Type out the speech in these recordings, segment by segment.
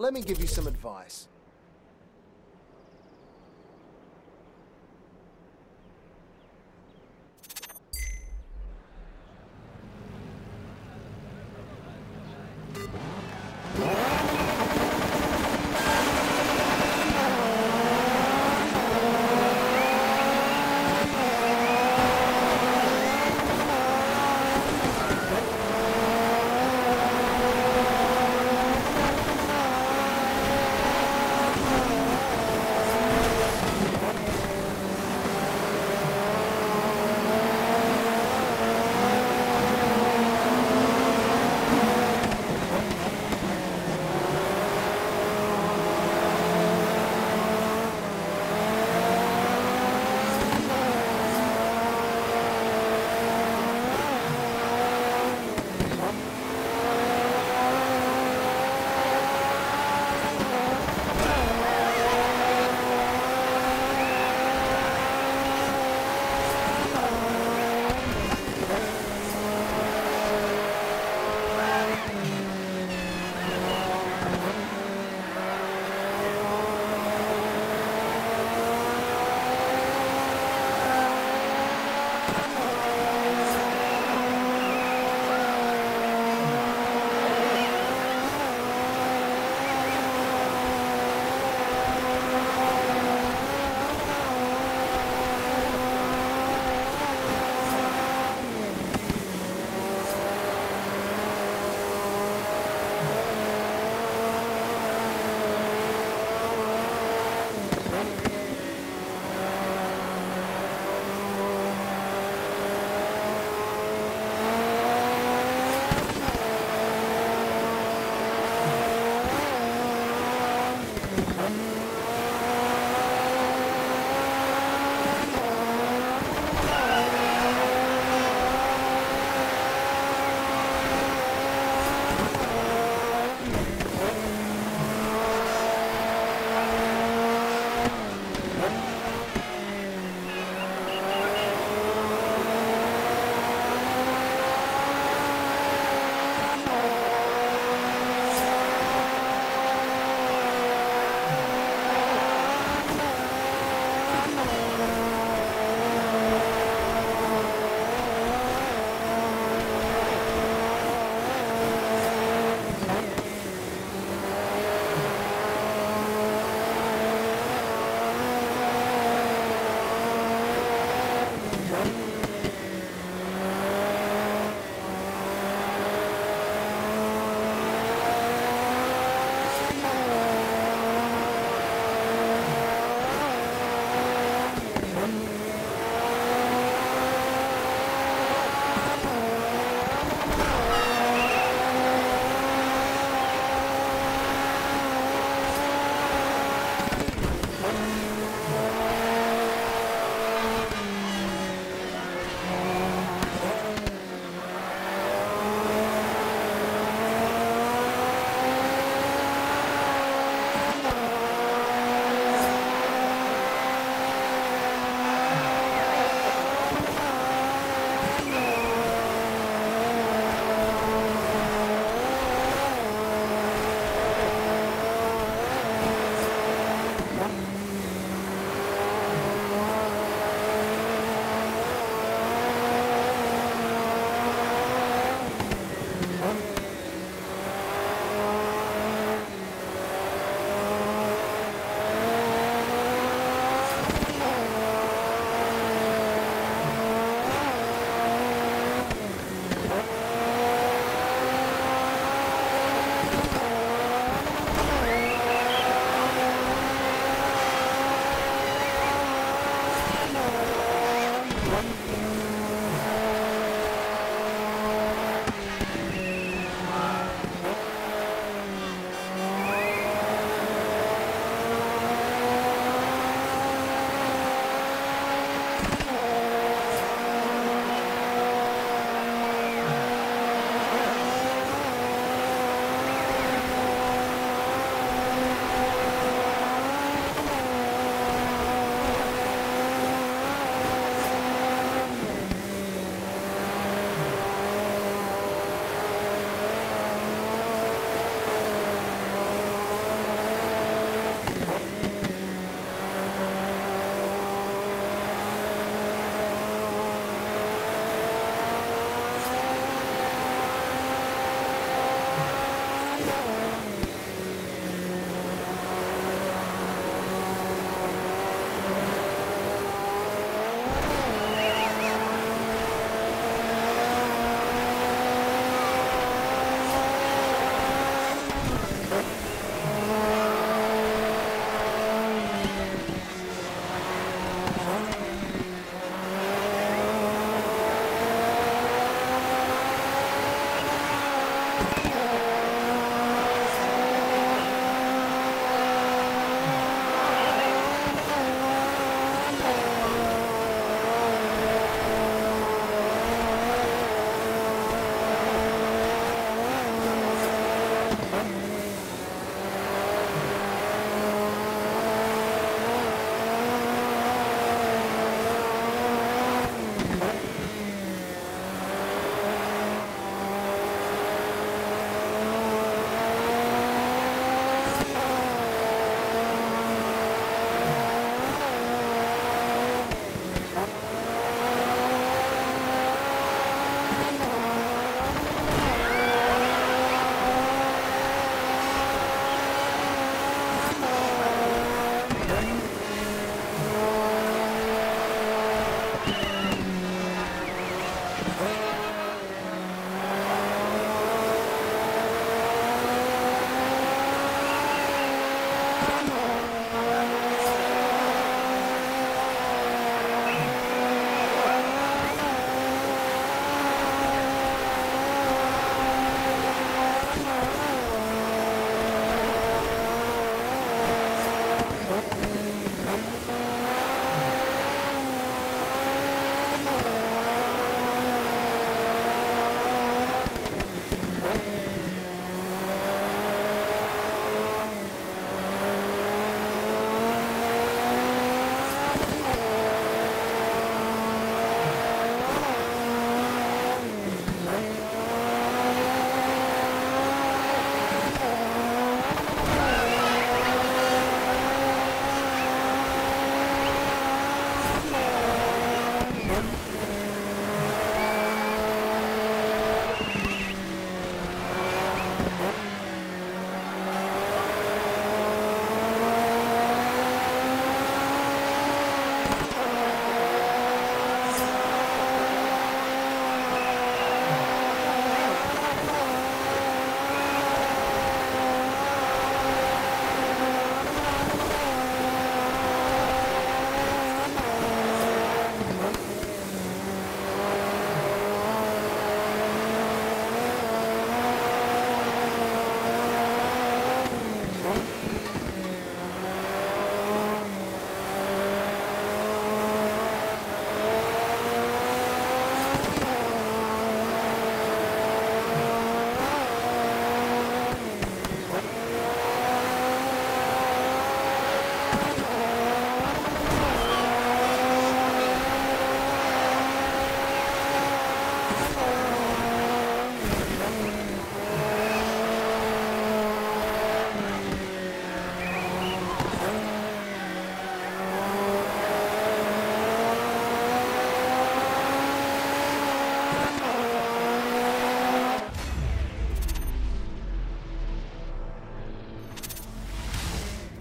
Let me give you some advice.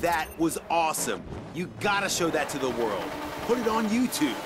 That was awesome. You gotta show that to the world. Put it on YouTube.